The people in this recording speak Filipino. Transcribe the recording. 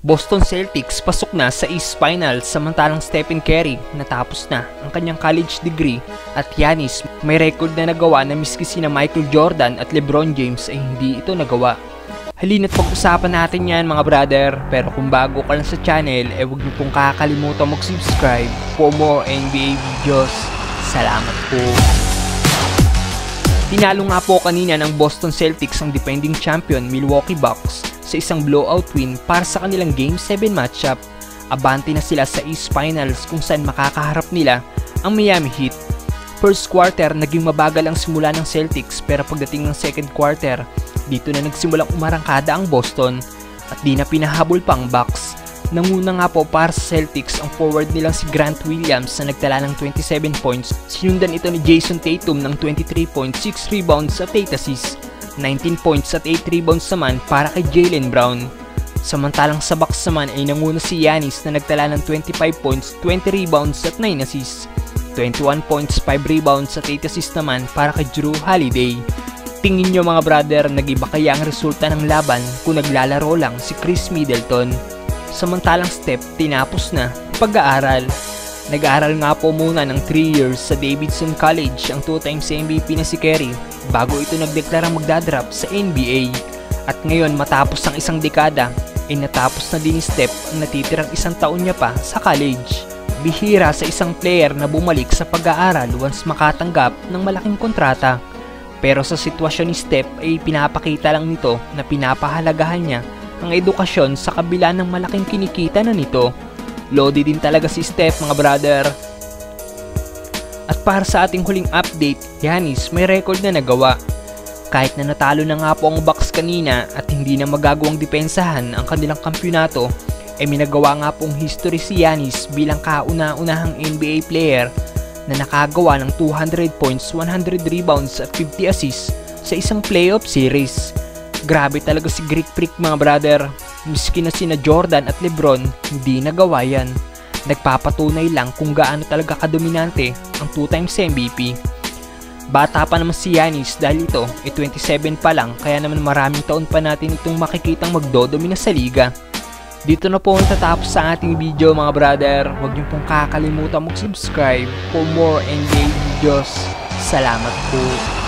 Boston Celtics pasok na sa East Final samantalang Stephen Curry natapos na ang kanyang college degree at Giannis may record na nagawa na miski sina Michael Jordan at LeBron James ay hindi ito nagawa. Halina't pag-usapan natin yan mga brother pero kung bago ka lang sa channel eh huwag niyo pong kakalimutan mag-subscribe for more NBA videos. Salamat po! Tinalo nga po kanina ng Boston Celtics ang defending champion Milwaukee Bucks sa isang blowout win para sa kanilang Game 7 matchup. Abante na sila sa East Finals kung saan makakaharap nila ang Miami Heat. First quarter, naging mabagal ang simula ng Celtics pero pagdating ng second quarter, dito na nagsimulang umarangkada ang Boston at di na pinahabol pang Bucks. Nanguna nga po para sa Celtics ang forward nilang si Grant Williams na nagtala ng 27 points. Sinundan ito ni Jason Tatum ng 23 points, 6 rebounds at 8 assists. 19 points at 8 rebounds naman para kay Jalen Brown. Samantalang sa Bucks naman ay nanguna si Yanis na nagtala ng 25 points, 20 rebounds at 9 assists. 21 points, 5 rebounds at 8 assists naman para kay Drew Holiday. Tingin nyo mga brother, nagiba kaya ang resulta ng laban kung naglalaro lang si Chris Middleton. Samantalang step, tinapos na pag-aaral. Nag-aaral nga po muna ng 3 years sa Davidson College ang 2 times MVP na si Kerry bago ito nagdeklarang magdadrop sa NBA. At ngayon matapos ang isang dekada, ay natapos na din ni Step ang natitirang isang taon niya pa sa college. Bihira sa isang player na bumalik sa pag-aaral once makatanggap ng malaking kontrata. Pero sa sitwasyon ni Step ay pinapakita lang nito na pinapahalagahan niya ang edukasyon sa kabila ng malaking kinikita na nito. Lodi din talaga si Step mga brother at para sa ating huling update, Yanis may record na nagawa. Kahit na natalo na nga po ang Bucks kanina at hindi na magagawang depensahan ang kanilang kampyonato, ay eh minagawa nga pong history si Yanis bilang kauna-unahang NBA player na nakagawa ng 200 points, 100 rebounds at 50 assists sa isang playoff series. Grabe talaga si Greek Freak mga brother. Miski na sina Jordan at Lebron, hindi nagawa yan nagpapatunay lang kung gaano talaga kadominante ang 2 times MVP. Bata pa naman si Yanis dahil ito ay 27 pa lang kaya naman maraming taon pa natin itong makikitang magdodomina sa liga. Dito na po natatapos sa ating video mga brother. Huwag niyo pong kakalimutan mag-subscribe for more NBA videos. Salamat po.